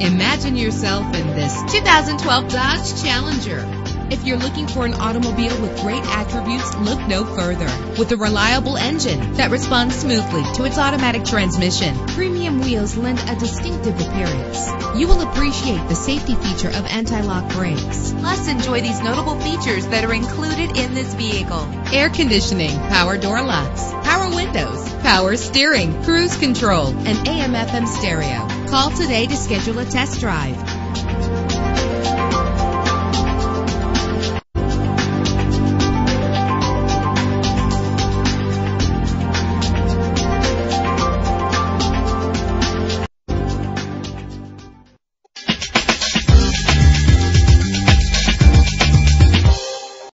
Imagine yourself in this 2012 Dodge Challenger. If you're looking for an automobile with great attributes, look no further. With a reliable engine that responds smoothly to its automatic transmission, premium wheels lend a distinctive appearance. You will appreciate the safety feature of anti-lock brakes. Plus, enjoy these notable features that are included in this vehicle. Air conditioning, power door locks, power windows, power steering, cruise control, and AM FM stereo. Call today to schedule a test drive.